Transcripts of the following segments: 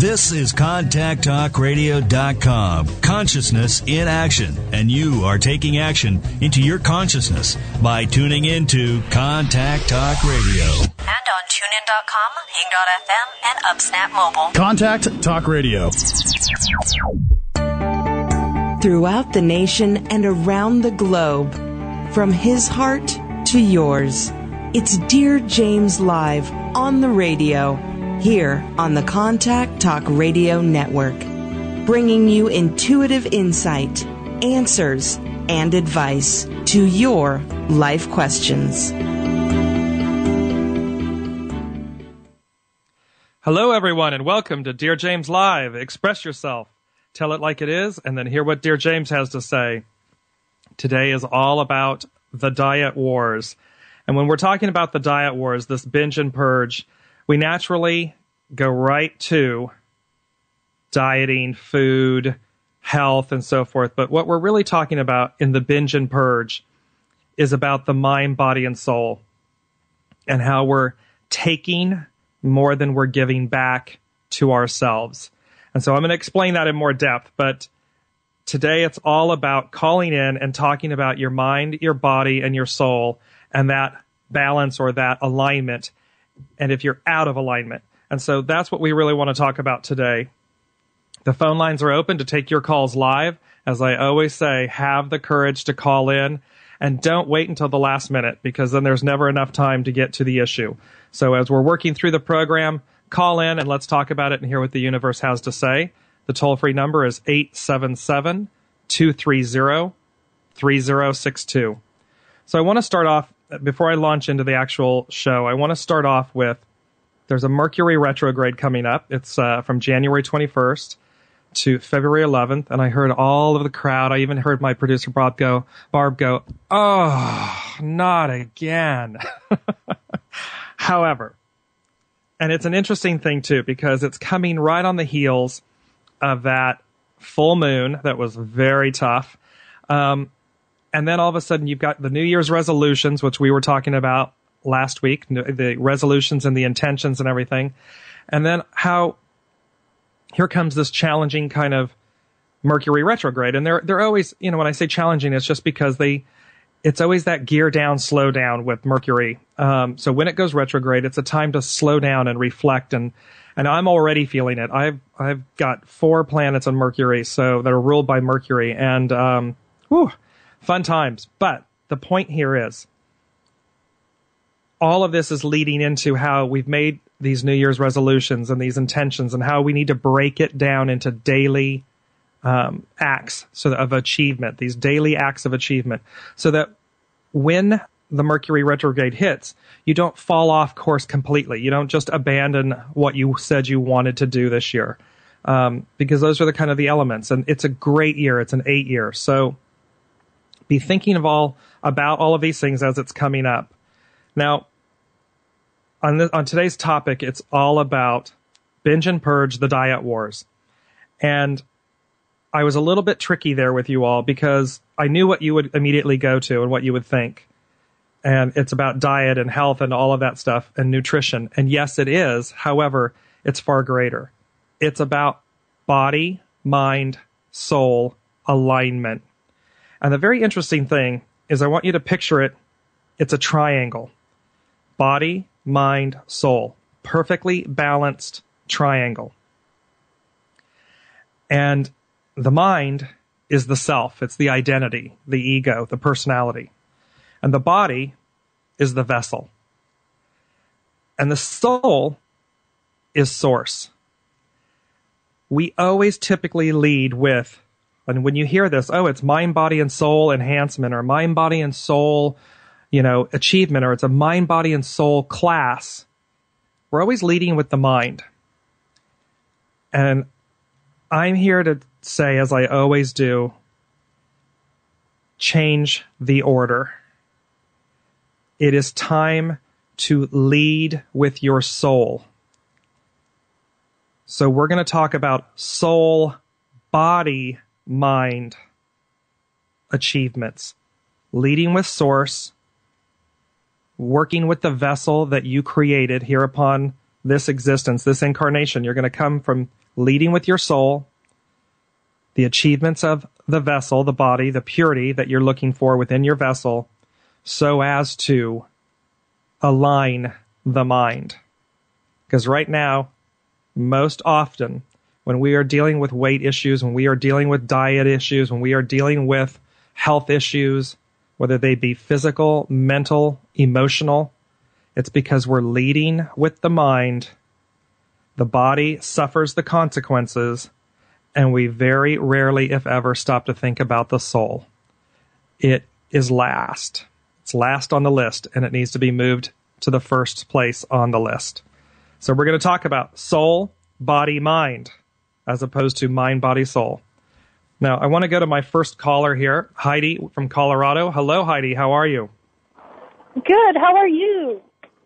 This is ContactTalkRadio.com. Consciousness in action. And you are taking action into your consciousness by tuning into Contact Talk Radio. And on TuneIn.com, Hing.fm, and UpSnap Mobile. Contact Talk Radio. Throughout the nation and around the globe, from his heart to yours, it's Dear James Live on the radio here on the Contact Talk Radio Network, bringing you intuitive insight, answers, and advice to your life questions. Hello, everyone, and welcome to Dear James Live. Express yourself, tell it like it is, and then hear what Dear James has to say. Today is all about the diet wars. And when we're talking about the diet wars, this binge and purge, we naturally go right to dieting, food, health, and so forth. But what we're really talking about in the binge and purge is about the mind, body, and soul and how we're taking more than we're giving back to ourselves. And so I'm going to explain that in more depth, but today it's all about calling in and talking about your mind, your body, and your soul and that balance or that alignment and if you're out of alignment. And so that's what we really want to talk about today. The phone lines are open to take your calls live. As I always say, have the courage to call in and don't wait until the last minute because then there's never enough time to get to the issue. So as we're working through the program, call in and let's talk about it and hear what the universe has to say. The toll free number is 877 230 3062. So I want to start off before I launch into the actual show, I want to start off with there's a Mercury retrograde coming up. It's uh, from January 21st to February 11th, and I heard all of the crowd. I even heard my producer Bob go, Barb go, "Oh, not again." However, and it's an interesting thing too because it's coming right on the heels of that full moon that was very tough. Um, and then all of a sudden you've got the New Year's resolutions, which we were talking about last week, the resolutions and the intentions and everything. And then how here comes this challenging kind of Mercury retrograde. And they're, they're always, you know, when I say challenging, it's just because they, it's always that gear down, slow down with Mercury. Um, so when it goes retrograde, it's a time to slow down and reflect. And, and I'm already feeling it. I've, I've got four planets on Mercury, so that are ruled by Mercury. And, um, whew, fun times. But the point here is all of this is leading into how we've made these New Year's resolutions and these intentions and how we need to break it down into daily um, acts so of achievement, these daily acts of achievement, so that when the Mercury retrograde hits, you don't fall off course completely. You don't just abandon what you said you wanted to do this year, um, because those are the kind of the elements. And it's a great year. It's an eight year. So be thinking of all about all of these things as it's coming up. Now, on the, on today's topic, it's all about binge and purge, the diet wars, and I was a little bit tricky there with you all because I knew what you would immediately go to and what you would think. And it's about diet and health and all of that stuff and nutrition. And yes, it is. However, it's far greater. It's about body, mind, soul alignment. And the very interesting thing is I want you to picture it. It's a triangle. Body, mind, soul. Perfectly balanced triangle. And the mind is the self. It's the identity, the ego, the personality. And the body is the vessel. And the soul is source. We always typically lead with and when you hear this, oh, it's mind, body, and soul enhancement or mind, body, and soul, you know, achievement or it's a mind, body, and soul class, we're always leading with the mind. And I'm here to say, as I always do, change the order. It is time to lead with your soul. So we're going to talk about soul body mind achievements, leading with source, working with the vessel that you created here upon this existence, this incarnation. You're going to come from leading with your soul, the achievements of the vessel, the body, the purity that you're looking for within your vessel, so as to align the mind. Because right now, most often, when we are dealing with weight issues, when we are dealing with diet issues, when we are dealing with health issues, whether they be physical, mental, emotional, it's because we're leading with the mind. The body suffers the consequences, and we very rarely, if ever, stop to think about the soul. It is last. It's last on the list, and it needs to be moved to the first place on the list. So we're going to talk about soul, body, mind, as opposed to mind, body, soul. Now, I want to go to my first caller here, Heidi from Colorado. Hello, Heidi. How are you? Good. How are you?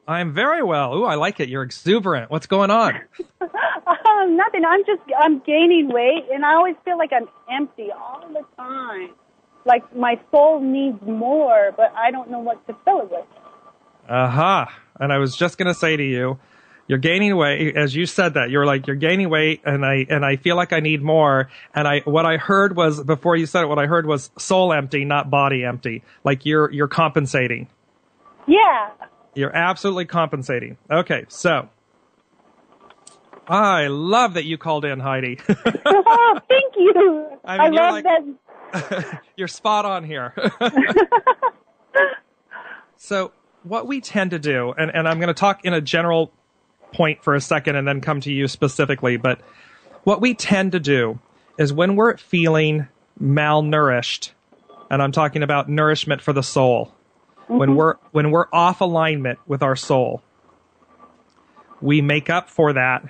I'm very well. Ooh, I like it. You're exuberant. What's going on? um, nothing. I'm just I'm gaining weight, and I always feel like I'm empty all the time. Like my soul needs more, but I don't know what to fill it with. Aha. Uh-huh. And I was just going to say to you, you're gaining weight as you said that you're like you're gaining weight and i and i feel like i need more. And i what i heard was before you said it what i heard was soul empty not body empty. Like you're you're compensating. Yeah. You're absolutely compensating. Okay so i love that you called in heidi. Oh thank you. I, mean, I love like, that. You're spot on here. So what we tend to do, and, and I'm going to talk in a general point for a second and then come to you specifically, but what we tend to do is when we're feeling malnourished, and I'm talking about nourishment for the soul, mm-hmm. when we're when we're off alignment with our soul, we make up for that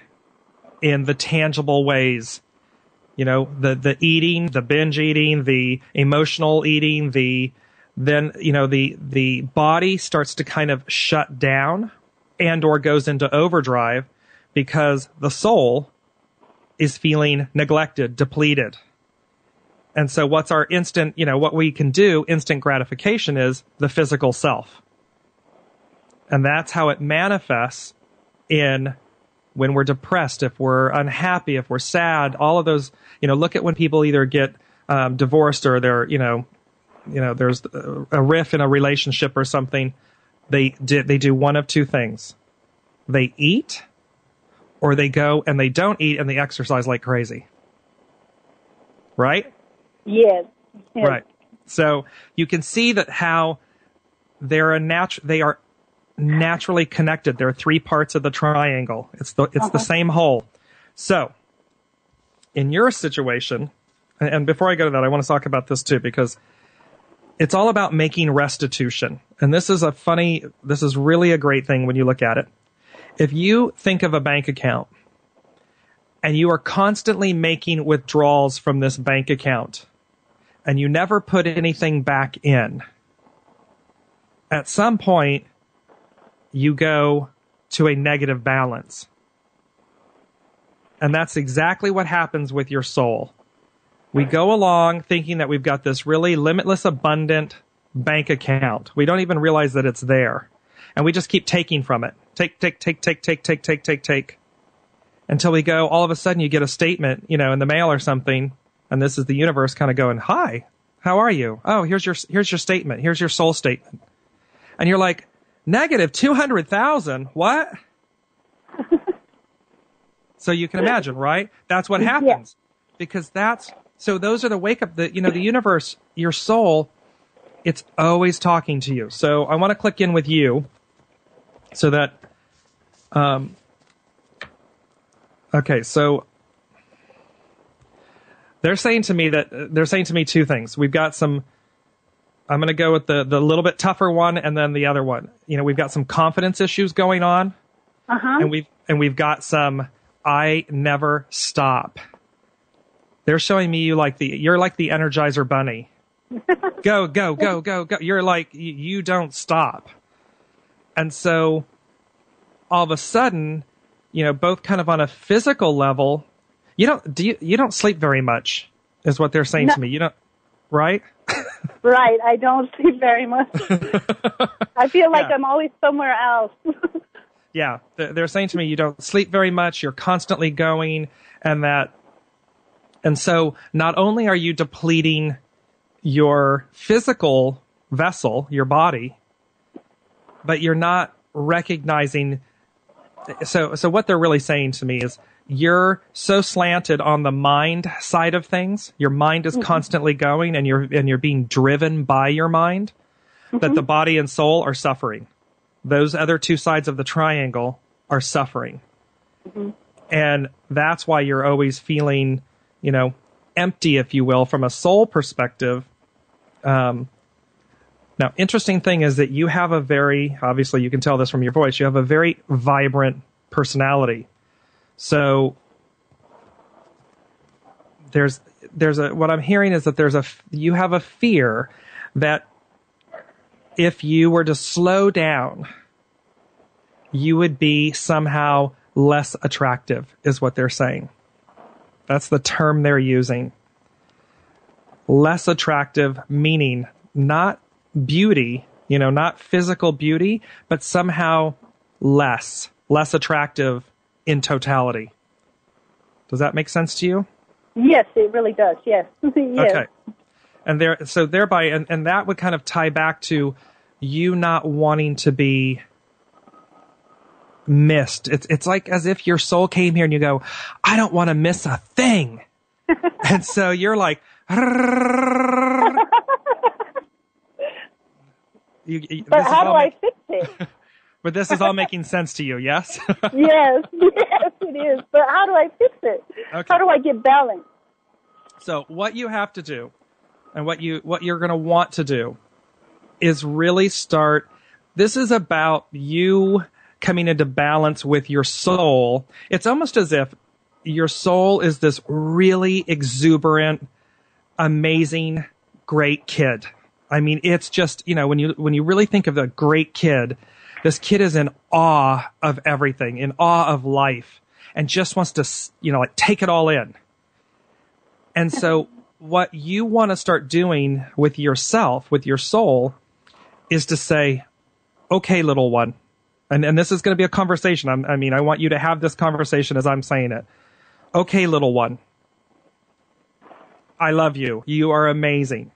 in the tangible ways. You know, the the eating, the binge eating, the emotional eating, the then you know the the body starts to kind of shut down and or goes into overdrive because the soul is feeling neglected depleted. And so what's our instant you know what we can do instant gratification is the physical self. And that's how it manifests in when we're depressed if we're unhappy if we're sad all of those you know look at when people either get um, divorced or they're you know you know there's a riff in a relationship or something, they do, they do one of two things: they eat, or they go and they don't eat and they exercise like crazy. Right? Yes. yes. Right. So you can see that how they're a natu- they are naturally connected. There are three parts of the triangle. It's the it's uh-huh. the same whole. So, in your situation, and before I go to that, I want to talk about this too because it's all about making restitution. And this is a funny, this is really a great thing when you look at it. If you think of a bank account and you are constantly making withdrawals from this bank account and you never put anything back in, at some point you go to a negative balance. And that's exactly what happens with your soul. We go along thinking that we've got this really limitless, abundant bank account. We don't even realize that it's there. And we just keep taking from it. Take, take, take, take, take, take, take, take, take. Until we go, all of a sudden you get a statement, you know, in the mail or something. And this is the universe kind of going, hi, how are you? Oh, here's your, here's your statement. Here's your soul statement. And you're like, negative 200,000. What? so you can imagine, right? That's what happens. Yeah. Because that's so those are the wake up, the, you know, the universe, your soul, it's always talking to you. So I want to click in with you so that, um, okay, so they're saying to me that they're saying to me two things. We've got some, I'm going to go with the, the little bit tougher one and then the other one. You know, we've got some confidence issues going on. Uh-huh. And we've, and we've got some, I never stop. They're showing me you like the you're like the Energizer Bunny. go go go go go. You're like you don't stop. And so all of a sudden, you know, both kind of on a physical level, you don't do you, you don't sleep very much is what they're saying no. to me. You don't right? right, I don't sleep very much. I feel like yeah. I'm always somewhere else. yeah, they're saying to me you don't sleep very much, you're constantly going and that, and so not only are you depleting your physical vessel, your body, but you're not recognizing. So, so what they're really saying to me is you're so slanted on the mind side of things. Your mind is mm-hmm. constantly going and you're, and you're being driven by your mind that mm-hmm. the body and soul are suffering. Those other two sides of the triangle are suffering. Mm-hmm. And that's why you're always feeling, you know, empty, if you will, from a soul perspective. Um, now, interesting thing is that you have a very, obviously you can tell this from your voice, you have a very vibrant personality. So there's, there's a, what I'm hearing is that there's a, you have a fear that if you were to slow down, you would be somehow less attractive, is what they're saying. That's the term they're using. Less attractive, meaning not beauty, you know, not physical beauty, but somehow less, less attractive in totality. Does that make sense to you? Yes, it really does. Yes. yes. Okay. And there, so thereby, and, and that would kind of tie back to you not wanting to be missed. It's, it's like as if your soul came here and you go, I don't want to miss a thing. and so you're like, you, you- But this is how do all I fix it? but this is all making sense to you, yes? yes, yes, it is. But how do I fix it? Okay. How do I get balance? So what you have to do and what you what you're going to want to do is really start this is about you coming into balance with your soul. It's almost as if your soul is this really exuberant, amazing, great kid. I mean, it's just, you know, when you when you really think of a great kid, this kid is in awe of everything, in awe of life and just wants to, you know, like take it all in. And so what you want to start doing with yourself, with your soul, is to say, okay, little one. And, and this is going to be a conversation. I'm, I mean, I want you to have this conversation as I'm saying it. Okay, little one. I love you. You are amazing.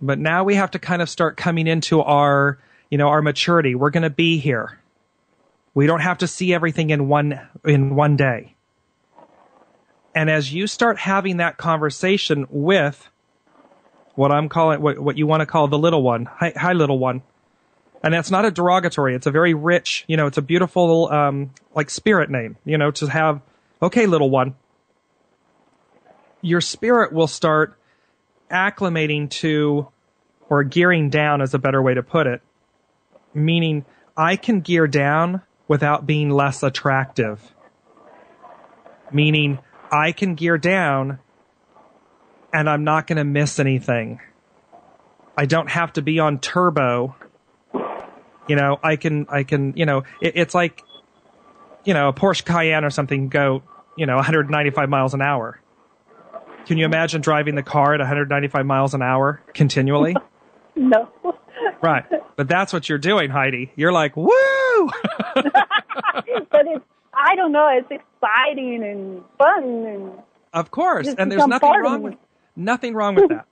But now we have to kind of start coming into our, you know, our maturity. We're going to be here. We don't have to see everything in one, in one day. And as you start having that conversation with what I'm calling, what, what you want to call the little one, hi, hi little one. And that's not a derogatory. It's a very rich, you know, it's a beautiful, um, like spirit name, you know, to have, okay, little one. Your spirit will start acclimating to, or gearing down is a better way to put it. Meaning, I can gear down without being less attractive. Meaning, I can gear down and I'm not going to miss anything. I don't have to be on turbo. You know, I can, I can, you know, it, it's like, you know, a Porsche Cayenne or something go, you know, 195 miles an hour. Can you imagine driving the car at 195 miles an hour continually? No. right. But that's what you're doing, Heidi. You're like, woo! but it's, I don't know, it's exciting and fun and Of course, and there's nothing wrong with nothing wrong with that.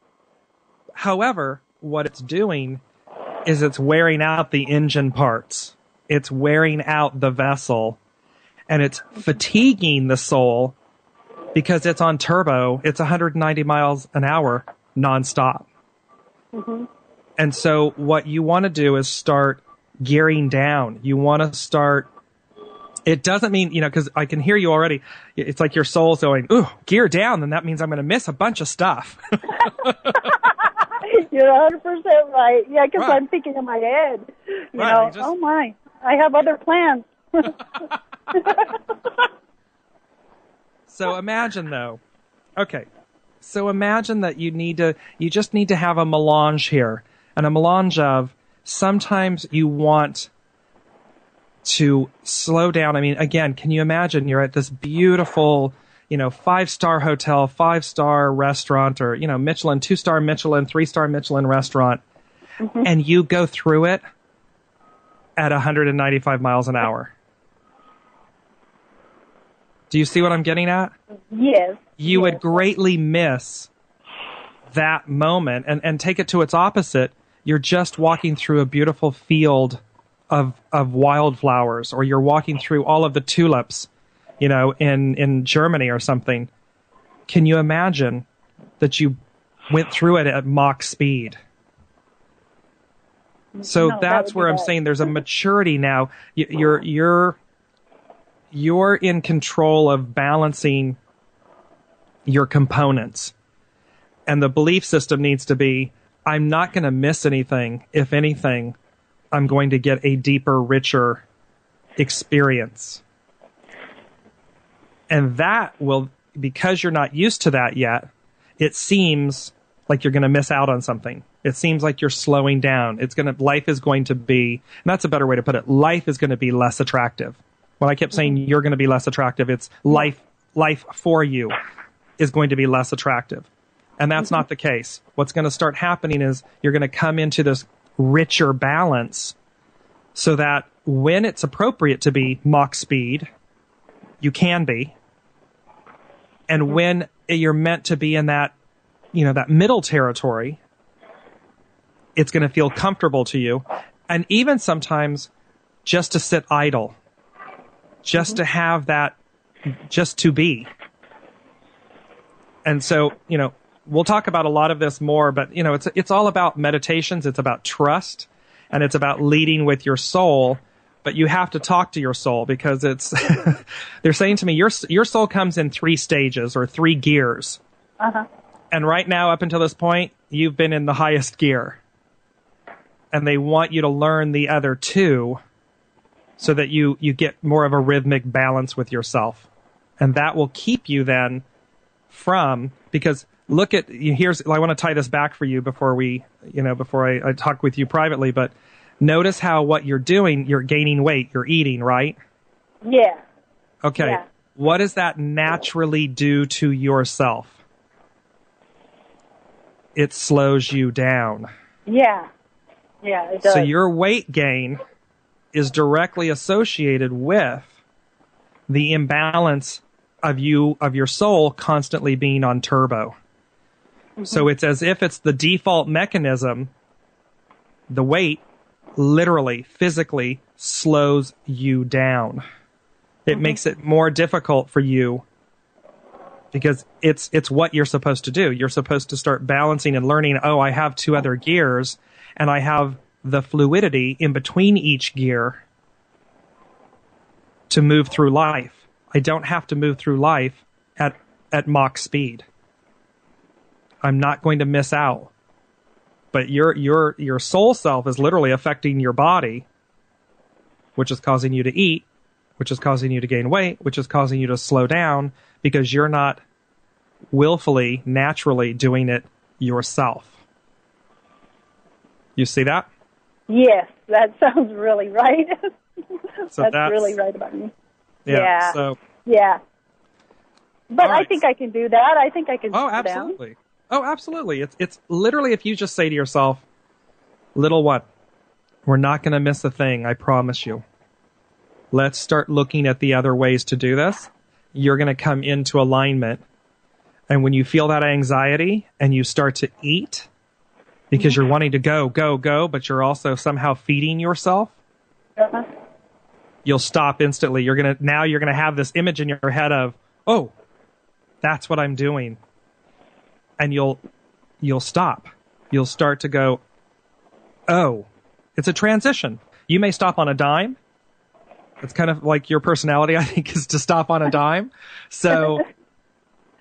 However, what it's doing is it's wearing out the engine parts. It's wearing out the vessel and it's fatiguing the soul because it's on turbo. It's 190 miles an hour nonstop. Mm-hmm. And so what you want to do is start gearing down. You want to start it doesn't mean, you know, because I can hear you already. It's like your soul's going, ooh, gear down, then that means I'm going to miss a bunch of stuff. you're 100% right. Yeah, because Right. I'm thinking in my head, you Right, know, you just- oh my, I have other plans. so imagine though, okay, so imagine that you need to, you just need to have a melange here. And a melange of sometimes you want to slow down. I mean, again, can you imagine you're at this beautiful, you know, five star hotel, five star restaurant, or, you know, Michelin, two star Michelin, three star Michelin restaurant, mm-hmm. and you go through it at 195 miles an hour. Do you see what I'm getting at? Yes. You yes. would greatly miss that moment and, and take it to its opposite. You're just walking through a beautiful field of of wildflowers, or you're walking through all of the tulips, you know, in, in Germany or something. Can you imagine that you went through it at Mach speed? So No, that's be where I'm bad. saying there's a maturity now. You- You're you're you're in control of balancing your components. And the belief system needs to be I'm not going to miss anything. If anything, I'm going to get a deeper, richer experience. And that will, because you're not used to that yet, it seems like you're going to miss out on something. It seems like you're slowing down. It's going to, life is going to be, and that's a better way to put it. Life is going to be less attractive. When I kept saying you're going to be less attractive, it's life, life for you is going to be less attractive. And that's not the case. What's going to start happening is you're going to come into this richer balance so that when it's appropriate to be Mach speed, you can be. And mm-hmm. when you're meant to be in that, you know, that middle territory, it's going to feel comfortable to you. And even sometimes just to sit idle, just to mm-hmm. have that, just to be. And so, you know, we'll talk about a lot of this more, but you know, it's, it's all about meditations. It's about trust and it's about leading with your soul. But you have to talk to your soul because it's, they're saying to me, your, your soul comes in three stages or three gears. Uh-huh. And right now, up until this point, you've been in the highest gear. And they want you to learn the other two so that you, you get more of a rhythmic balance with yourself. And that will keep you then from, because look at, here's, I want to tie this back for you before we, you know, before I, I talk with you privately, but notice how what you're doing, you're gaining weight, you're eating, right? Yeah. Okay. Yeah. What does that naturally do to yourself? It slows you down. Yeah. Yeah, it does. So your weight gain is directly associated with the imbalance of you of your soul constantly being on turbo. Mm-hmm. So it's as if it's the default mechanism. The weight literally, physically slows you down. It makes it more difficult for you because it's it's what you're supposed to do. You're supposed to start balancing and learning, oh, I have two other gears and I have the fluidity in between each gear to move through life. I don't have to move through life at at Mach speed. I'm not going to miss out. But your your your soul self is literally affecting your body, which is causing you to eat, which is causing you to gain weight, which is causing you to slow down because you're not willfully, naturally doing it yourself. You see that? Yes, that sounds really right. So that's, that's- really right about me. Yeah. Yeah. So Yeah. But right. I think I can do that. I think I can Oh, absolutely. down. Oh, absolutely. It's it's literally if you just say to yourself, "Little one, we're not going to miss a thing. I promise you. Let's start looking at the other ways to do this. You're going to come into alignment, and when you feel that anxiety and you start to eat because you're wanting to go, go, go, but you're also somehow feeding yourself." Uh-huh. You'll stop instantly. You're gonna now. You're gonna have this image in your head of, "Oh, that's what I'm doing." And you'll you'll stop. You'll start to go, "Oh, it's a transition." You may stop on a dime. It's kind of like your personality, I think, is to stop on a dime. So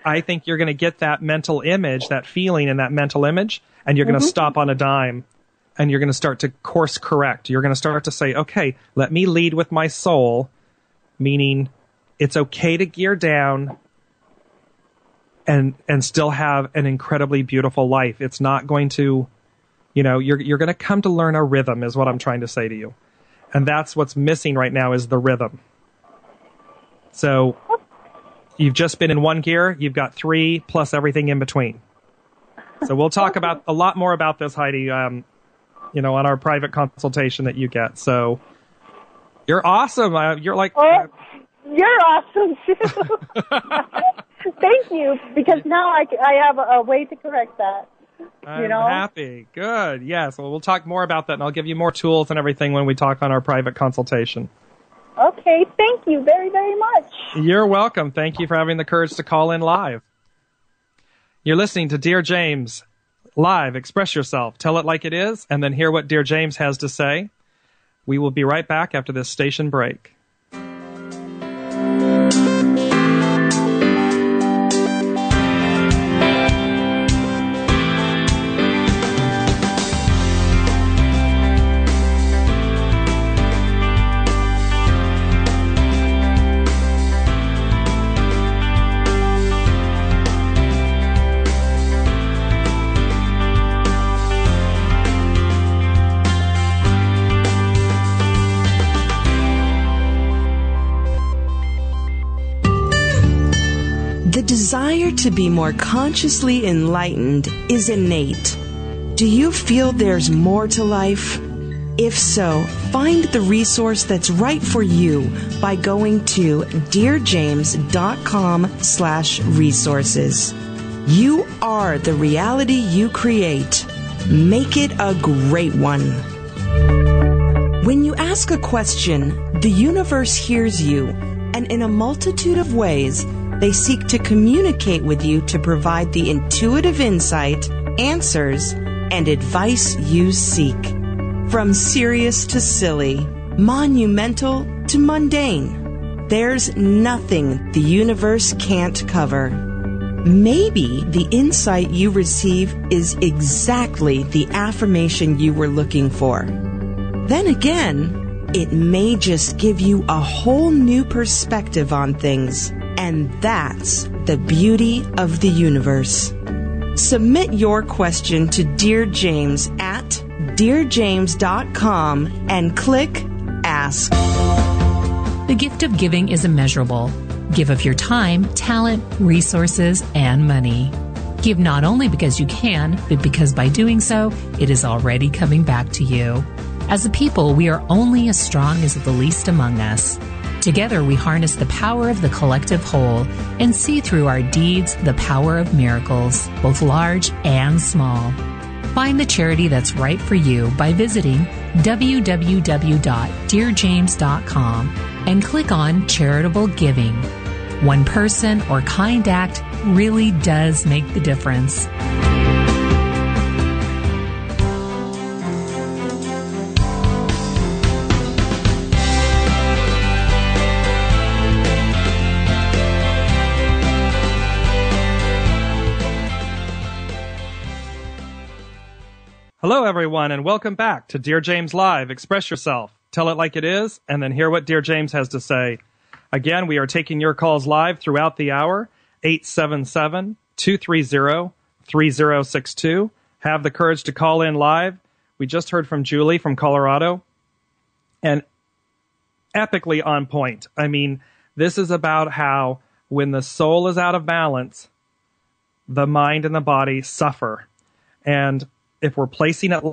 I think you're going to get that mental image, that feeling and that mental image, and you're going to mm-hmm. stop on a dime and you're going to start to course correct. You're going to start to say, okay, let me lead with my soul, meaning it's okay to gear down and and still have an incredibly beautiful life. It's not going to, you know, you're you're going to come to learn a rhythm is what I'm trying to say to you. And that's what's missing right now is the rhythm. So you've just been in one gear, you've got 3 plus everything in between. So we'll talk about a lot more about this Heidi um you know on our private consultation that you get. So you're awesome. Uh, you're like Oh, You're awesome too. Thank you, because now I, I have a, a way to correct that. I'm you know? happy. Good. Yes. Well, we'll talk more about that, and I'll give you more tools and everything when we talk on our private consultation. Okay, thank you very, very much. You're welcome. Thank you for having the courage to call in live. You're listening to Dear James live. Express yourself. Tell it like it is, and then hear what Dear James has to say. We will be right back after this station break. Desire to be more consciously enlightened is innate. Do you feel there's more to life? If so, find the resource that's right for you by going to dearjames.com slash resources. You are the reality you create. Make it a great one. When you ask a question, the universe hears you, and in a multitude of ways, they seek to communicate with you to provide the intuitive insight, answers, and advice you seek. From serious to silly, monumental to mundane, there's nothing the universe can't cover. Maybe the insight you receive is exactly the affirmation you were looking for. Then again, it may just give you a whole new perspective on things. And that's the beauty of the universe. Submit your question to Dear James at dearjames.com and click Ask. The gift of giving is immeasurable. Give of your time, talent, resources, and money. Give not only because you can, but because by doing so, it is already coming back to you. As a people, we are only as strong as the least among us. Together, we harness the power of the collective whole and see through our deeds the power of miracles, both large and small. Find the charity that's right for you by visiting www.dearjames.com and click on Charitable Giving. One person or kind act really does make the difference. Hello, everyone, and welcome back to Dear James Live. Express yourself, tell it like it is, and then hear what Dear James has to say. Again, we are taking your calls live throughout the hour. 877 230 3062. Have the courage to call in live. We just heard from Julie from Colorado, and epically on point. I mean, this is about how when the soul is out of balance, the mind and the body suffer. And if we're placing it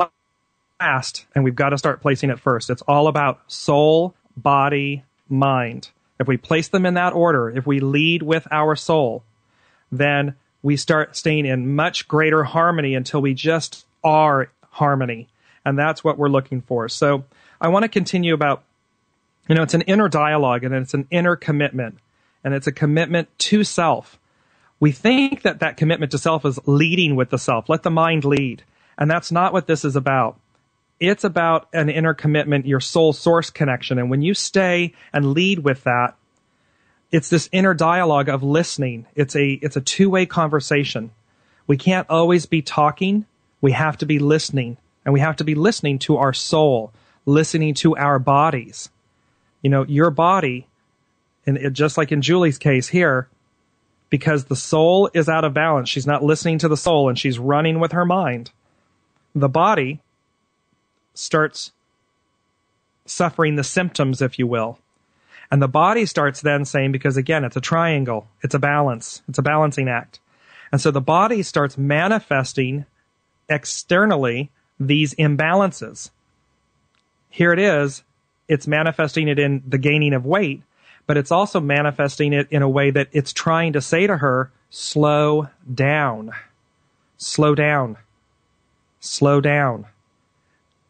last, and we've got to start placing it first, it's all about soul, body, mind. If we place them in that order, if we lead with our soul, then we start staying in much greater harmony until we just are harmony. And that's what we're looking for. So I want to continue about, you know, it's an inner dialogue and it's an inner commitment and it's a commitment to self. We think that that commitment to self is leading with the self. Let the mind lead. And that's not what this is about. It's about an inner commitment, your soul source connection. And when you stay and lead with that, it's this inner dialogue of listening. It's a, it's a two way conversation. We can't always be talking. We have to be listening and we have to be listening to our soul, listening to our bodies. You know, your body, and it, just like in Julie's case here, because the soul is out of balance. She's not listening to the soul and she's running with her mind. The body starts suffering the symptoms, if you will. And the body starts then saying, because again, it's a triangle, it's a balance, it's a balancing act. And so the body starts manifesting externally these imbalances. Here it is, it's manifesting it in the gaining of weight, but it's also manifesting it in a way that it's trying to say to her, slow down, slow down, slow down.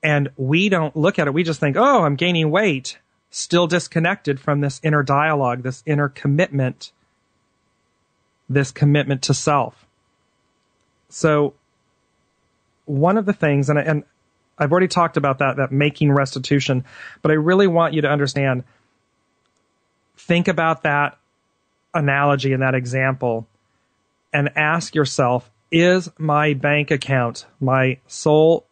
And we don't look at it. We just think, oh, I'm gaining weight, still disconnected from this inner dialogue, this inner commitment, this commitment to self. So one of the things, and, and I've already talked about that, that making restitution, but I really want you to understand, think about that analogy and that example and ask yourself, is my bank account, my soul,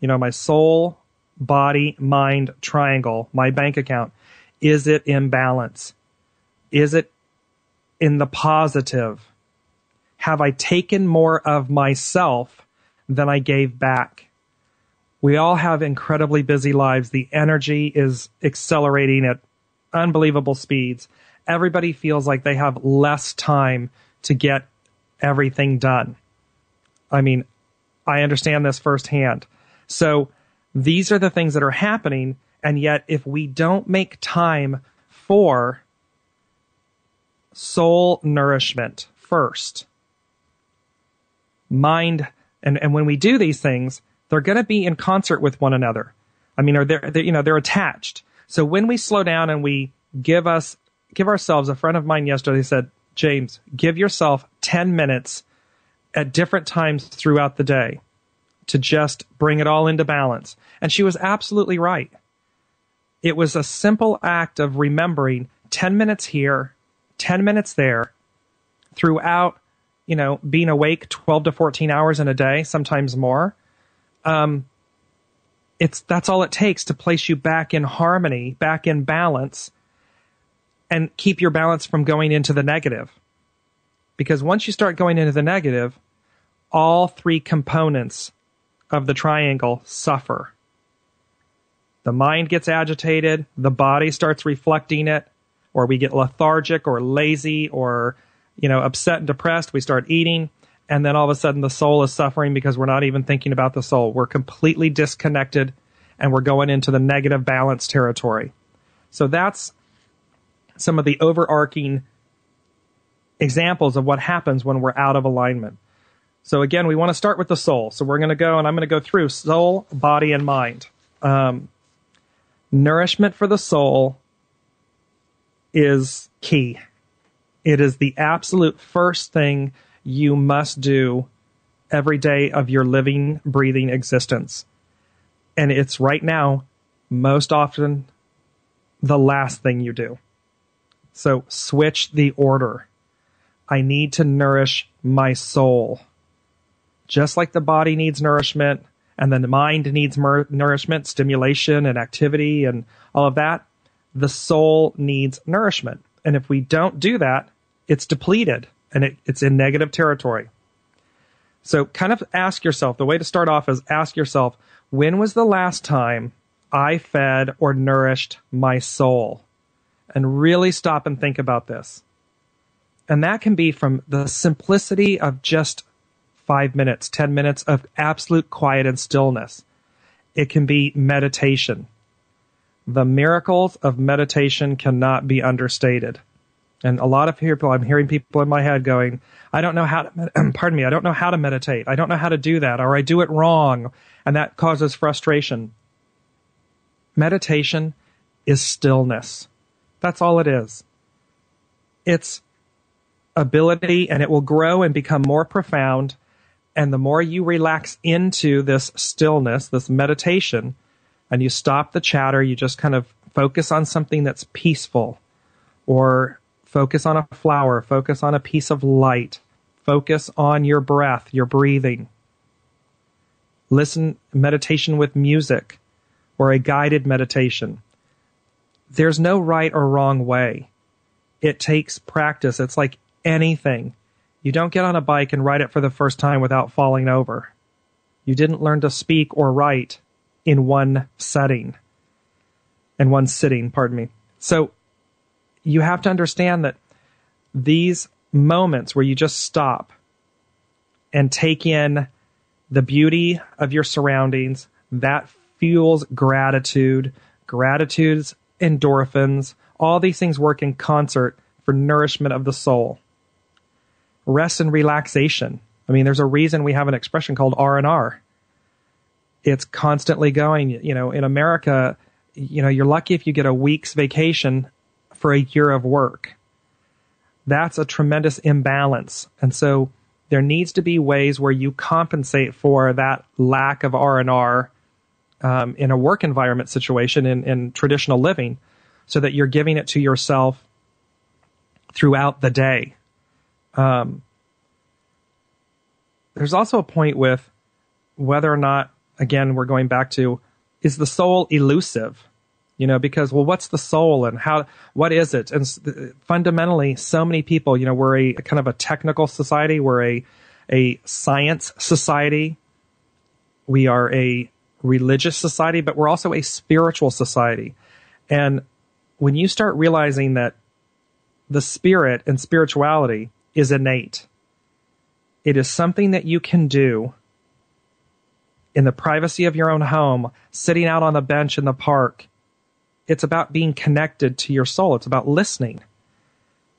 you know, my soul, body, mind triangle, my bank account, is it in balance? Is it in the positive? Have I taken more of myself than I gave back? We all have incredibly busy lives. The energy is accelerating at unbelievable speeds. Everybody feels like they have less time to get everything done. I mean, I understand this firsthand. So these are the things that are happening. And yet, if we don't make time for soul nourishment first, mind, and, and when we do these things, they're going to be in concert with one another. I mean, are they, they, you know, they're attached. So when we slow down and we give us, give ourselves, a friend of mine yesterday said, James, give yourself 10 minutes at different times throughout the day to just bring it all into balance. And she was absolutely right. It was a simple act of remembering 10 minutes here, 10 minutes there throughout, you know, being awake 12 to 14 hours in a day, sometimes more. Um, it's that's all it takes to place you back in harmony, back in balance and keep your balance from going into the negative. Because once you start going into the negative, all three components of the triangle suffer. The mind gets agitated, the body starts reflecting it, or we get lethargic or lazy or, you know, upset and depressed. We start eating. And then all of a sudden the soul is suffering because we're not even thinking about the soul. We're completely disconnected and we're going into the negative balance territory. So that's some of the overarching examples of what happens when we're out of alignment. So again, we want to start with the soul. So we're going to go and I'm going to go through soul, body, and mind. Um, nourishment for the soul is key. It is the absolute first thing you must do every day of your living, breathing existence. And it's right now, most often, the last thing you do. So switch the order. I need to nourish my soul. Just like the body needs nourishment and then the mind needs mer- nourishment, stimulation and activity and all of that, the soul needs nourishment. And if we don't do that, it's depleted and it, it's in negative territory. So kind of ask yourself, the way to start off is ask yourself, when was the last time I fed or nourished my soul? and really stop and think about this. And that can be from the simplicity of just five minutes, 10 minutes of absolute quiet and stillness. It can be meditation. The miracles of meditation cannot be understated. And a lot of people, I'm hearing people in my head going, I don't know how to, pardon me, I don't know how to meditate. I don't know how to do that, or I do it wrong. And that causes frustration. Meditation is stillness. That's all it is. It's ability and it will grow and become more profound. And the more you relax into this stillness, this meditation, and you stop the chatter, you just kind of focus on something that's peaceful or focus on a flower, focus on a piece of light, focus on your breath, your breathing. Listen, meditation with music or a guided meditation there's no right or wrong way. It takes practice. It's like anything. You don't get on a bike and ride it for the first time without falling over. You didn't learn to speak or write in one setting, in one sitting, pardon me. So you have to understand that these moments where you just stop and take in the beauty of your surroundings, that fuels gratitude. Gratitude's endorphins, all these things work in concert for nourishment of the soul. Rest and relaxation. I mean, there's a reason we have an expression called R&R. It's constantly going, you know, in America, you know, you're lucky if you get a week's vacation for a year of work. That's a tremendous imbalance. And so there needs to be ways where you compensate for that lack of R&R um, in a work environment situation in, in traditional living so that you're giving it to yourself throughout the day. Um, there's also a point with whether or not, again, we're going back to is the soul elusive? You know, because well, what's the soul and how? What is it? And fundamentally, so many people, you know, we're a, a kind of a technical society. We're a a science society. We are a religious society, but we're also a spiritual society. And when you start realizing that the spirit and spirituality is innate, it is something that you can do in the privacy of your own home, sitting out on the bench in the park. It's about being connected to your soul. It's about listening.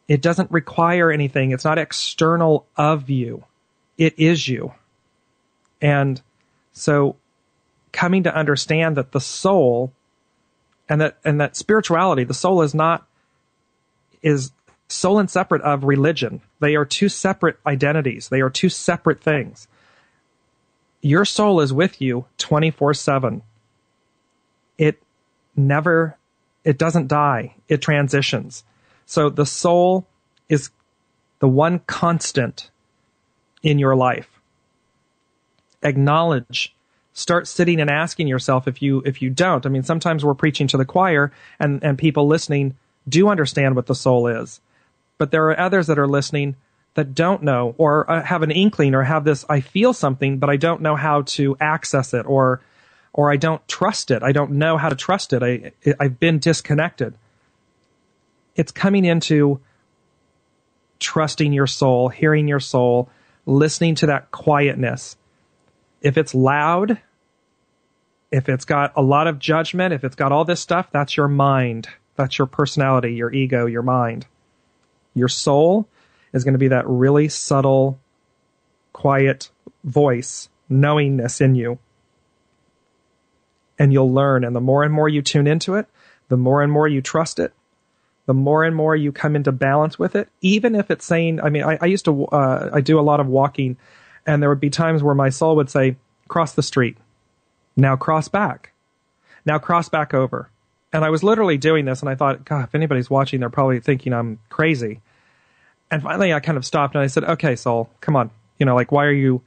It doesn't require anything. It's not external of you. It is you. And so coming to understand that the soul and that and that spirituality, the soul is not is sole and separate of religion. They are two separate identities. They are two separate things. Your soul is with you 24/7. It never it doesn't die. It transitions. So the soul is the one constant in your life. Acknowledge start sitting and asking yourself if you if you don't i mean sometimes we're preaching to the choir and and people listening do understand what the soul is but there are others that are listening that don't know or uh, have an inkling or have this i feel something but i don't know how to access it or or i don't trust it i don't know how to trust it i i've been disconnected it's coming into trusting your soul hearing your soul listening to that quietness if it's loud, if it's got a lot of judgment, if it's got all this stuff, that's your mind. That's your personality, your ego, your mind. Your soul is going to be that really subtle, quiet voice, knowingness in you. And you'll learn. And the more and more you tune into it, the more and more you trust it, the more and more you come into balance with it. Even if it's saying, I mean, I, I used to, uh, I do a lot of walking and there would be times where my soul would say, cross the street. Now cross back. Now cross back over. And I was literally doing this and I thought, God, if anybody's watching, they're probably thinking I'm crazy. And finally I kind of stopped and I said, okay, soul, come on. You know, like, why are you,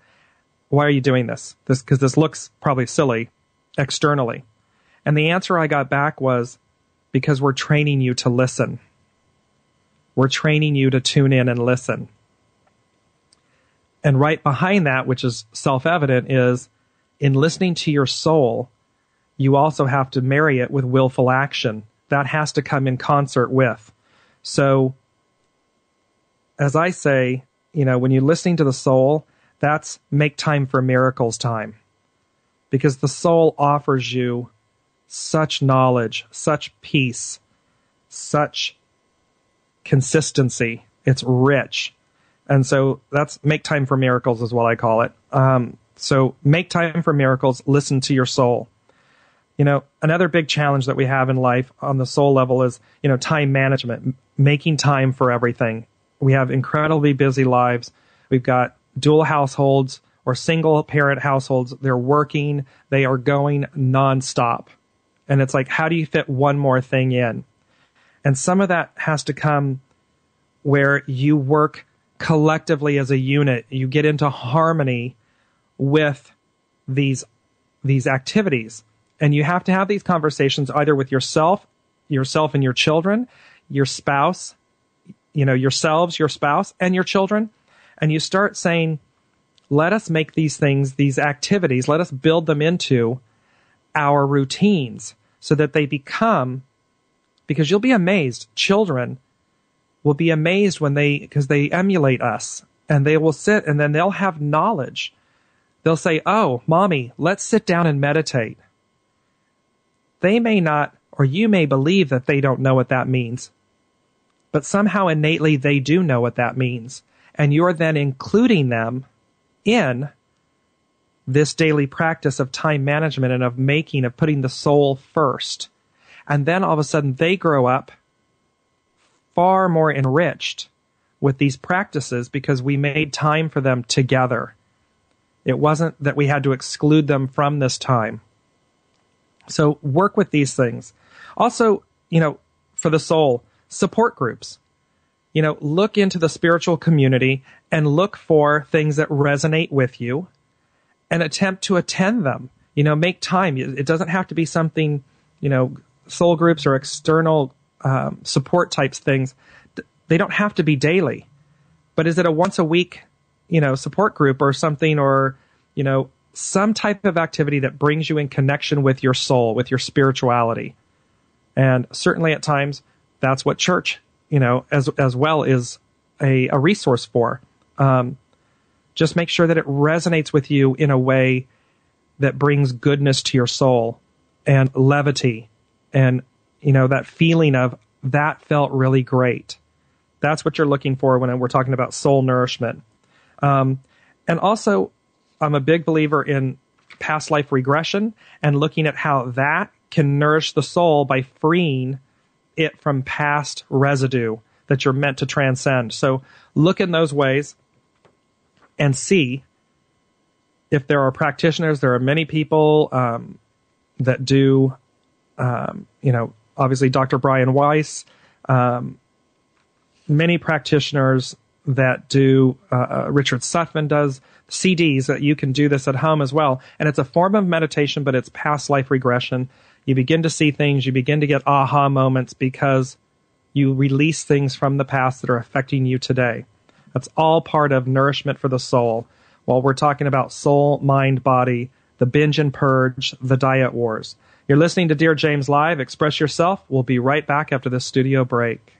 why are you doing this? This, cause this looks probably silly externally. And the answer I got back was because we're training you to listen. We're training you to tune in and listen. And right behind that, which is self evident, is in listening to your soul, you also have to marry it with willful action. That has to come in concert with. So, as I say, you know, when you're listening to the soul, that's make time for miracles time. Because the soul offers you such knowledge, such peace, such consistency. It's rich. And so that's make time for miracles is what I call it. Um, so make time for miracles. Listen to your soul. You know, another big challenge that we have in life on the soul level is, you know, time management, making time for everything. We have incredibly busy lives. We've got dual households or single parent households. They're working. They are going nonstop. And it's like, how do you fit one more thing in? And some of that has to come where you work collectively as a unit. You get into harmony with these these activities. And you have to have these conversations either with yourself, yourself and your children, your spouse, you know, yourselves, your spouse, and your children. And you start saying, let us make these things, these activities, let us build them into our routines so that they become, because you'll be amazed, children will be amazed when they, because they emulate us and they will sit and then they'll have knowledge. They'll say, Oh, mommy, let's sit down and meditate. They may not, or you may believe that they don't know what that means, but somehow innately they do know what that means. And you're then including them in this daily practice of time management and of making, of putting the soul first. And then all of a sudden they grow up far more enriched with these practices because we made time for them together. It wasn't that we had to exclude them from this time. So work with these things. Also, you know, for the soul, support groups. You know, look into the spiritual community and look for things that resonate with you and attempt to attend them. You know, make time. It doesn't have to be something, you know, soul groups or external um, support types things. They don't have to be daily. But is it a once a week, you know, support group or something or, you know, some type of activity that brings you in connection with your soul, with your spirituality? And certainly at times that's what church, you know, as as well is a, a resource for. Um, just make sure that it resonates with you in a way that brings goodness to your soul and levity and you know that feeling of that felt really great. That's what you're looking for when we're talking about soul nourishment. Um, and also, I'm a big believer in past life regression and looking at how that can nourish the soul by freeing it from past residue that you're meant to transcend. So look in those ways and see if there are practitioners. There are many people um, that do, um, you know, obviously Dr. Brian Weiss, um, many practitioners that do, uh, uh, Richard Sutphen does CDs that you can do this at home as well. And it's a form of meditation, but it's past life regression. You begin to see things, you begin to get aha moments because you release things from the past that are affecting you today. That's all part of nourishment for the soul. While we're talking about soul, mind, body, the binge and purge, the diet wars. You're listening to Dear James Live. Express yourself. We'll be right back after this studio break.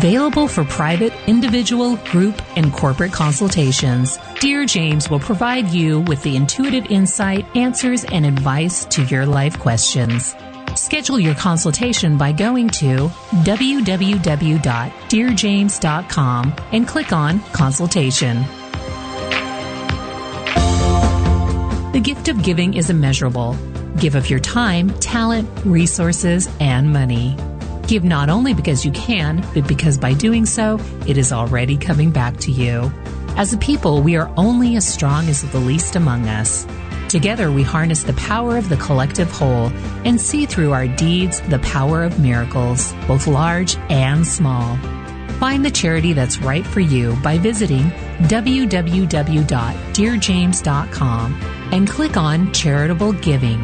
Available for private, individual, group, and corporate consultations, Dear James will provide you with the intuitive insight, answers, and advice to your life questions. Schedule your consultation by going to www.dearjames.com and click on Consultation. The gift of giving is immeasurable. Give of your time, talent, resources, and money. Give not only because you can, but because by doing so, it is already coming back to you. As a people, we are only as strong as the least among us. Together, we harness the power of the collective whole and see through our deeds the power of miracles, both large and small. Find the charity that's right for you by visiting www.dearjames.com and click on Charitable Giving.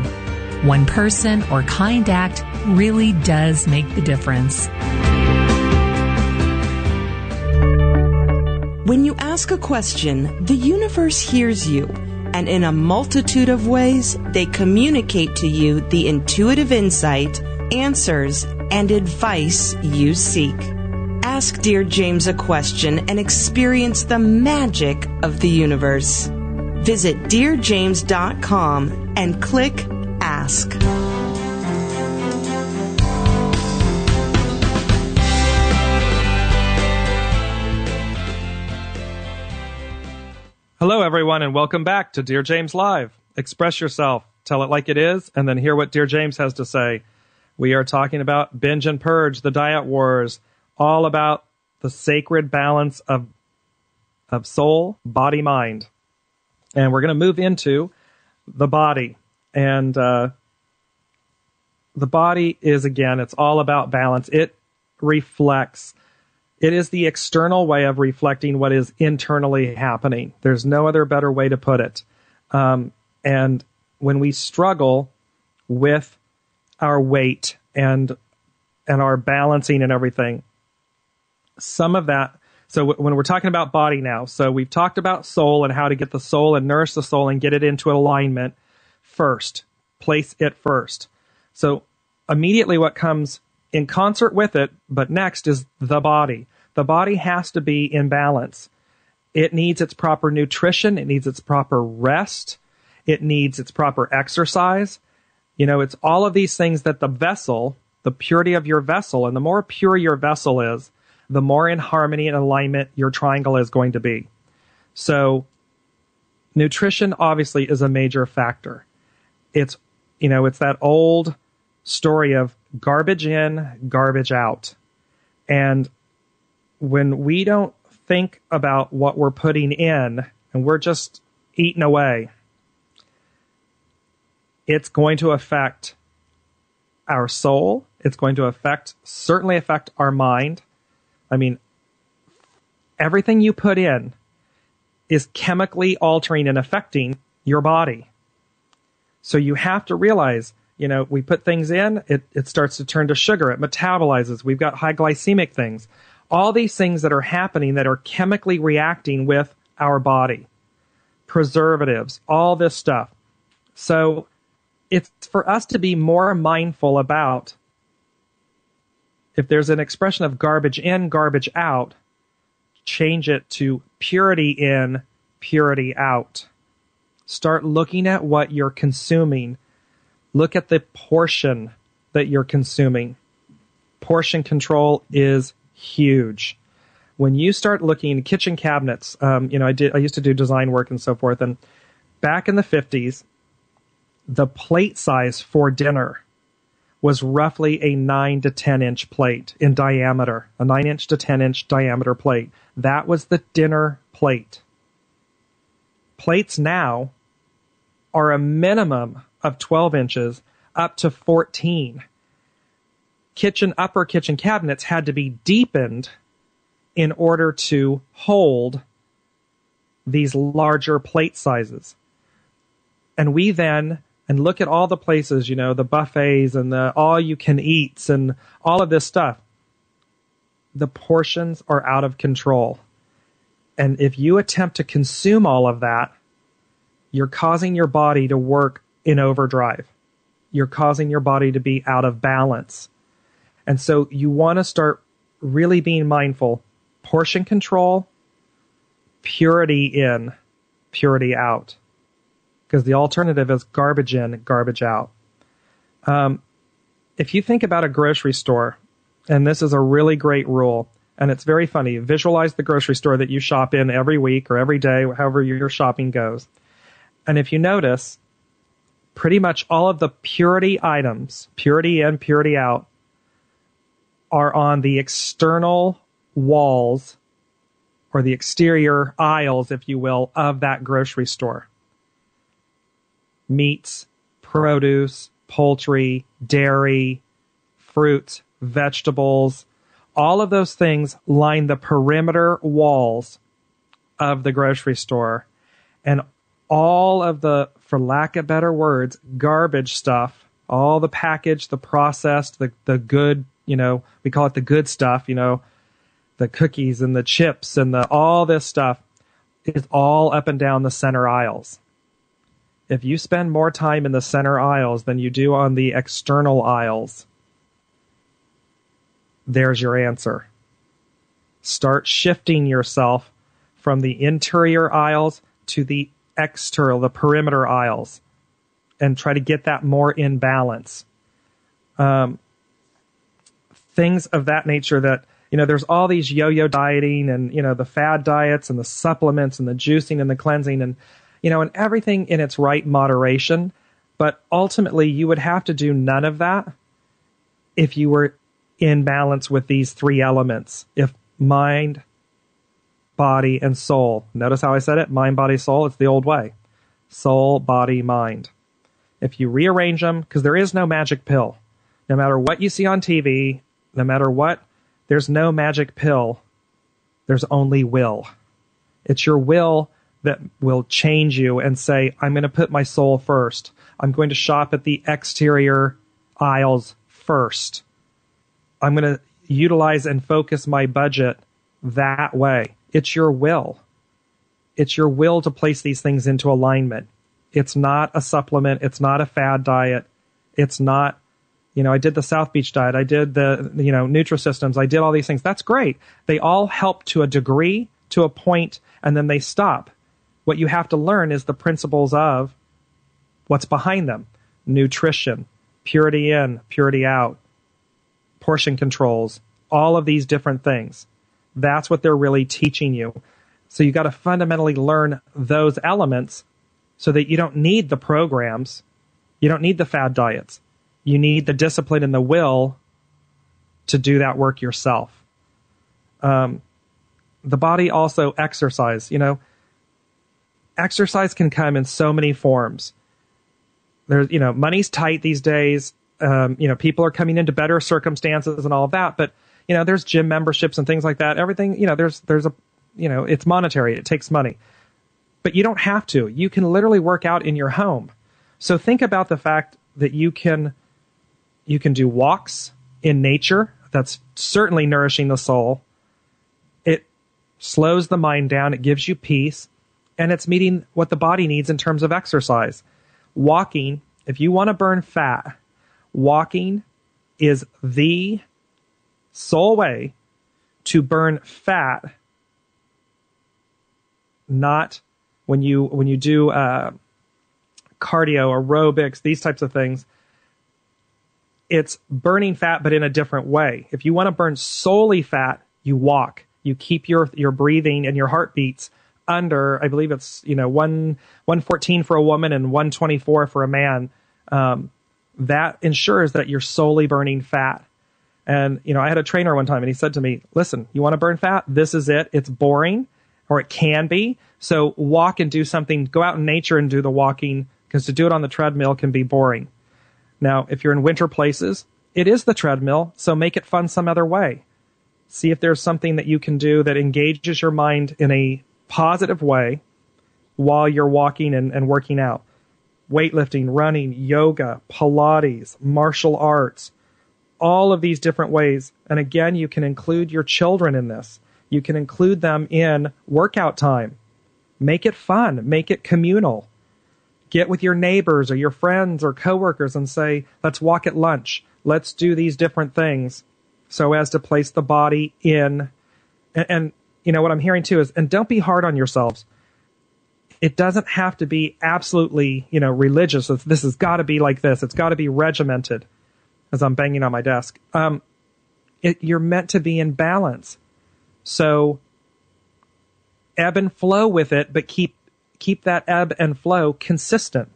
One person or kind act really does make the difference. When you ask a question, the universe hears you, and in a multitude of ways, they communicate to you the intuitive insight, answers, and advice you seek. Ask Dear James a question and experience the magic of the universe. Visit DearJames.com and click Ask. Everyone, and welcome back to Dear James Live. Express yourself, tell it like it is, and then hear what Dear James has to say. We are talking about binge and purge, the diet wars, all about the sacred balance of of soul, body, mind, and we're going to move into the body. And uh, the body is again, it's all about balance. It reflects it is the external way of reflecting what is internally happening. There's no other better way to put it. Um, and when we struggle with our weight and and our balancing and everything. Some of that. So w- when we're talking about body now, so we've talked about soul and how to get the soul and nourish the soul and get it into alignment first. Place it first. So immediately what comes in concert with it, but next is the body. The body has to be in balance. It needs its proper nutrition. It needs its proper rest. It needs its proper exercise. You know, it's all of these things that the vessel, the purity of your vessel, and the more pure your vessel is, the more in harmony and alignment your triangle is going to be. So, nutrition obviously is a major factor. It's, you know, it's that old story of garbage in, garbage out. And when we don't think about what we're putting in and we're just eating away, it's going to affect our soul. It's going to affect, certainly affect our mind. I mean, everything you put in is chemically altering and affecting your body. So you have to realize, you know, we put things in, it, it starts to turn to sugar, it metabolizes. We've got high glycemic things. All these things that are happening that are chemically reacting with our body. Preservatives, all this stuff. So it's for us to be more mindful about if there's an expression of garbage in, garbage out, change it to purity in, purity out. Start looking at what you're consuming. Look at the portion that you're consuming. Portion control is huge. When you start looking kitchen cabinets, um, you know, I did, I used to do design work and so forth, and back in the 50s, the plate size for dinner was roughly a 9 to 10 inch plate in diameter, a 9 inch to 10 inch diameter plate. That was the dinner plate. Plates now are a minimum of 12 inches up to 14. Kitchen, upper kitchen cabinets had to be deepened in order to hold these larger plate sizes. And we then and look at all the places, you know, the buffets and the all you can eats and all of this stuff. The portions are out of control. And if you attempt to consume all of that, you're causing your body to work in overdrive. You're causing your body to be out of balance. And so you want to start really being mindful. Portion control, purity in, purity out because the alternative is garbage in, garbage out. Um, if you think about a grocery store, and this is a really great rule, and it's very funny, visualize the grocery store that you shop in every week or every day, however your shopping goes. And if you notice, pretty much all of the purity items, purity in, purity out, are on the external walls or the exterior aisles, if you will, of that grocery store meats, produce, poultry, dairy, fruits, vegetables, all of those things line the perimeter walls of the grocery store. And all of the, for lack of better words, garbage stuff, all the packaged, the processed, the, the good, you know, we call it the good stuff, you know, the cookies and the chips and the, all this stuff is all up and down the center aisles if you spend more time in the center aisles than you do on the external aisles, there's your answer. Start shifting yourself from the interior aisles to the external, the perimeter aisles, and try to get that more in balance. Um, things of that nature that, you know, there's all these yo-yo dieting and, you know, the fad diets and the supplements and the juicing and the cleansing and you know, and everything in its right moderation. But ultimately, you would have to do none of that if you were in balance with these three elements. If mind, body, and soul. Notice how I said it? Mind, body, soul. It's the old way. Soul, body, mind. If you rearrange them, because there is no magic pill. No matter what you see on TV, no matter what, there's no magic pill. There's only will. It's your will that will change you and say, I'm going to put my soul first. I'm going to shop at the exterior aisles first. I'm going to utilize and focus my budget that way. It's your will. It's your will to place these things into alignment. It's not a supplement. It's not a fad diet. It's not, you know, I did the South Beach diet. I did the, you know, Nutrisystems. I did all these things. That's great. They all help to a degree, to a point, and then they stop. What you have to learn is the principles of what's behind them. Nutrition, purity in, purity out, portion controls, all of these different things. That's what they're really teaching you. So you got to fundamentally learn those elements so that you don't need the programs. You don't need the fad diets. You need the discipline and the will to do that work yourself. Um, the body also exercise, you know, exercise can come in so many forms. There's, you know, money's tight these days. Um, you know, people are coming into better circumstances and all of that, but you know, there's gym memberships and things like that. Everything, you know, there's, there's a, you know, it's monetary. It takes money, but you don't have to. You can literally work out in your home. So think about the fact that you can, you can do walks in nature. That's certainly nourishing the soul. It slows the mind down. It gives you peace and it's meeting what the body needs in terms of exercise. Walking, if you want to burn fat, walking is the sole way to burn fat not when you when you do uh, cardio aerobics these types of things. It's burning fat but in a different way. If you want to burn solely fat you walk. You keep your your breathing and your heartbeats under i believe it's you know 1 114 for a woman and 124 for a man. Um, that ensures that you're solely burning fat and, you know, I had a trainer one time and he said to me, listen, you want to burn fat? This is it. It's boring or it can be. So walk and do something, go out in nature and do the walking because to do it on the treadmill can be boring. Now, if you're in winter places, it is the treadmill. So make it fun some other way. See if there's something that you can do that engages your mind in a positive way while you're walking and, and working out. Weightlifting, running, yoga, Pilates, martial arts, all of these different ways. And again, you can include your children in this. You can include them in workout time. Make it fun. Make it communal. Get with your neighbors or your friends or coworkers and say, let's walk at lunch. Let's do these different things so as to place the body in. And, and you know, what I'm hearing too is, and don't be hard on yourselves. It doesn't have to be absolutely, you know, religious. This has got to be like this. It's got to be regimented as I'm banging on my desk. Um, it, you're meant to be in balance. So ebb and flow with it, but keep keep that ebb and flow consistent.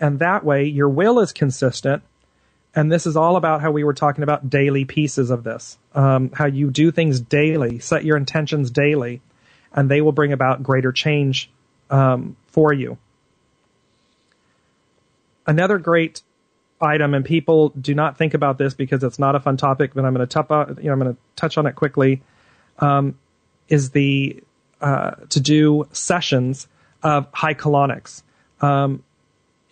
And that way your will is consistent. And this is all about how we were talking about daily pieces of this. Um, how you do things daily, set your intentions daily, and they will bring about greater change um, for you. Another great item, and people do not think about this because it's not a fun topic, but I'm going to uh, you know, touch on it quickly. Um, is the uh, to do sessions of high colonics. Um,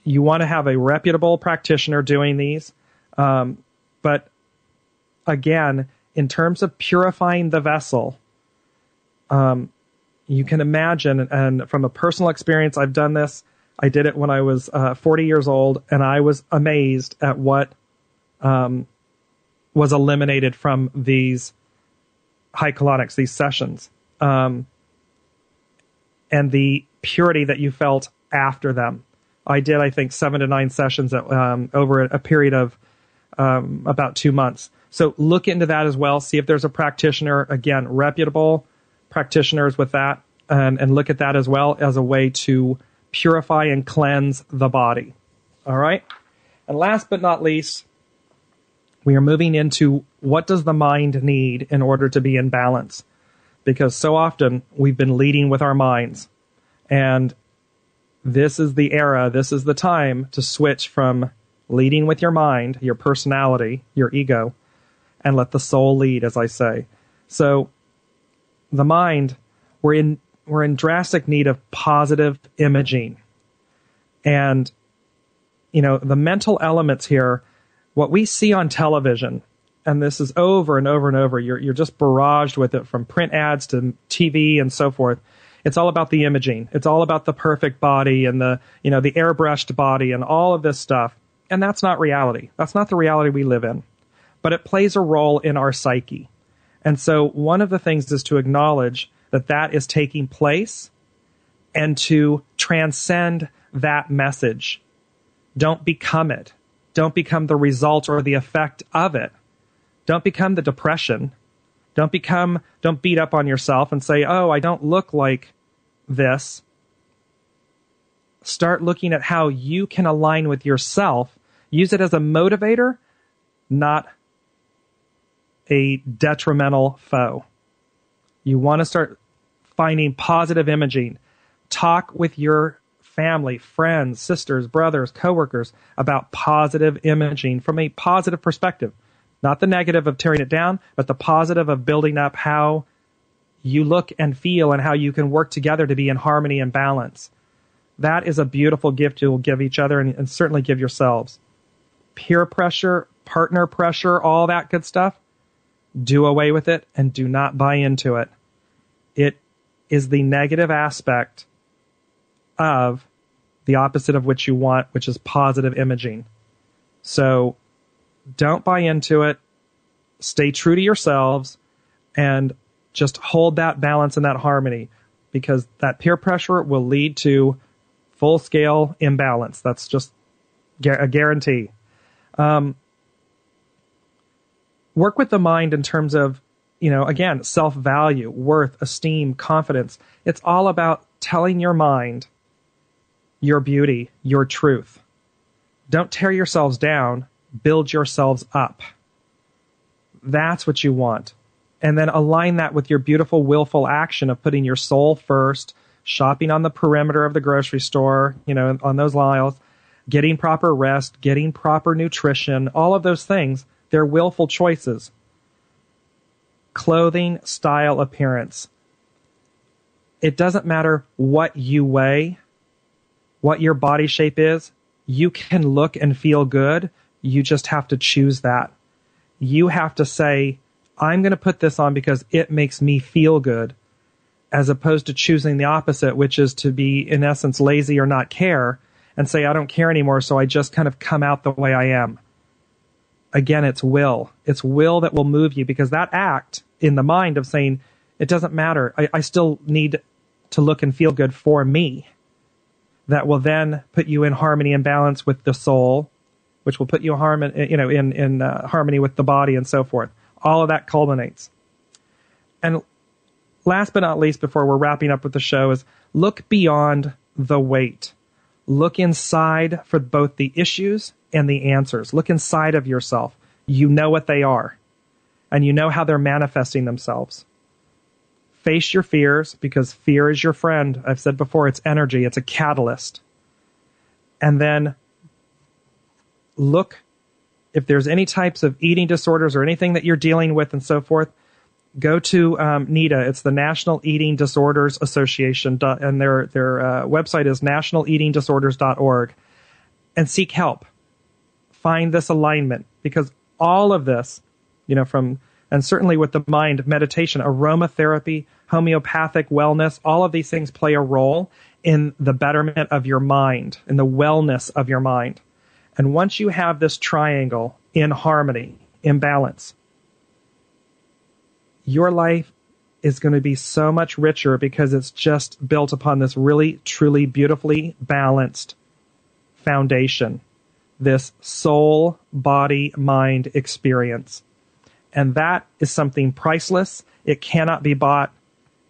you want to have a reputable practitioner doing these, um, but again, in terms of purifying the vessel, um, you can imagine, and from a personal experience, I've done this. I did it when I was uh, 40 years old, and I was amazed at what um, was eliminated from these high colonics, these sessions, um, and the purity that you felt after them. I did, I think, seven to nine sessions at, um, over a period of um, about two months. So look into that as well. See if there's a practitioner, again, reputable practitioners with that, and, and look at that as well as a way to purify and cleanse the body. All right. And last but not least, we are moving into what does the mind need in order to be in balance? Because so often we've been leading with our minds. And this is the era, this is the time to switch from leading with your mind, your personality, your ego, and let the soul lead, as I say. So the mind, we're in we're in drastic need of positive imaging. And, you know, the mental elements here, what we see on television, and this is over and over and over, you're, you're just barraged with it from print ads to TV and so forth. It's all about the imaging. It's all about the perfect body and the, you know, the airbrushed body and all of this stuff. And that's not reality. That's not the reality we live in. But it plays a role in our psyche. And so one of the things is to acknowledge that that is taking place and to transcend that message. Don't become it. Don't become the result or the effect of it. Don't become the depression. Don't become, don't beat up on yourself and say, oh, I don't look like this. Start looking at how you can align with yourself. Use it as a motivator, not a detrimental foe. You want to start finding positive imaging. Talk with your family, friends, sisters, brothers, coworkers about positive imaging from a positive perspective. Not the negative of tearing it down, but the positive of building up how you look and feel and how you can work together to be in harmony and balance. That is a beautiful gift you'll give each other and, and certainly give yourselves. Peer pressure, partner pressure, all that good stuff, do away with it and do not buy into it. It is the negative aspect of the opposite of which you want, which is positive imaging. So don't buy into it. Stay true to yourselves and just hold that balance and that harmony because that peer pressure will lead to full scale imbalance. That's just a guarantee. Um, work with the mind in terms of, you know, again, self value, worth, esteem, confidence. It's all about telling your mind your beauty, your truth. Don't tear yourselves down, build yourselves up. That's what you want. And then align that with your beautiful, willful action of putting your soul first, shopping on the perimeter of the grocery store, you know, on those aisles, getting proper rest, getting proper nutrition, all of those things. They're willful choices. Clothing, style, appearance. It doesn't matter what you weigh what your body shape is, you can look and feel good. You just have to choose that. You have to say, I'm going to put this on because it makes me feel good, as opposed to choosing the opposite, which is to be, in essence, lazy or not care and say, I don't care anymore, so I just kind of come out the way I am. Again, it's will. It's will that will move you because that act in the mind of saying, it doesn't matter. I, I still need to look and feel good for me that will then put you in harmony and balance with the soul, which will put you harmony, you know, in in uh, harmony with the body and so forth. All of that culminates. And last but not least, before we're wrapping up with the show, is look beyond the weight. Look inside for both the issues and the answers. Look inside of yourself. You know what they are, and you know how they're manifesting themselves face your fears because fear is your friend. I've said before, it's energy, it's a catalyst. And then look if there's any types of eating disorders or anything that you're dealing with and so forth. Go to um, NEDA. It's the National Eating Disorders Association, and their their uh, website is nationaleatingdisorders.org, and seek help. Find this alignment because all of this, you know, from and certainly with the mind, meditation, aromatherapy, homeopathic wellness, all of these things play a role in the betterment of your mind, in the wellness of your mind. And once you have this triangle in harmony, in balance, your life is going to be so much richer because it's just built upon this really, truly, beautifully balanced foundation. This soul, body, mind experience. And that is something priceless. It cannot be bought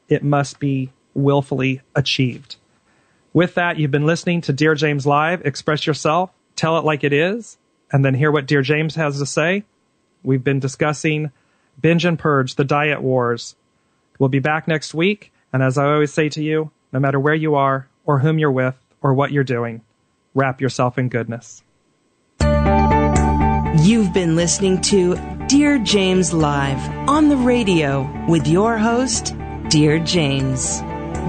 it must be willfully achieved. With that, you've been listening to Dear James Live. Express yourself, tell it like it is, and then hear what Dear James has to say. We've been discussing binge and purge, the diet wars. We'll be back next week. And as I always say to you, no matter where you are, or whom you're with, or what you're doing, wrap yourself in goodness. You've been listening to Dear James Live on the radio with your host, Dear James,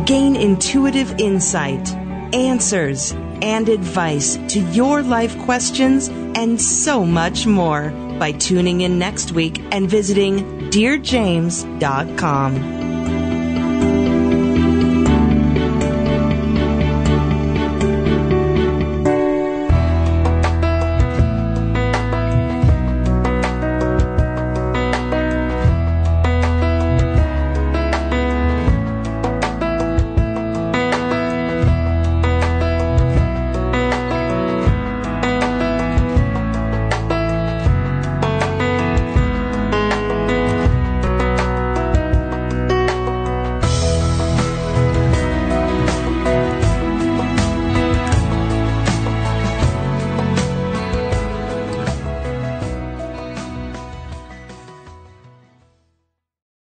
gain intuitive insight, answers, and advice to your life questions and so much more by tuning in next week and visiting DearJames.com.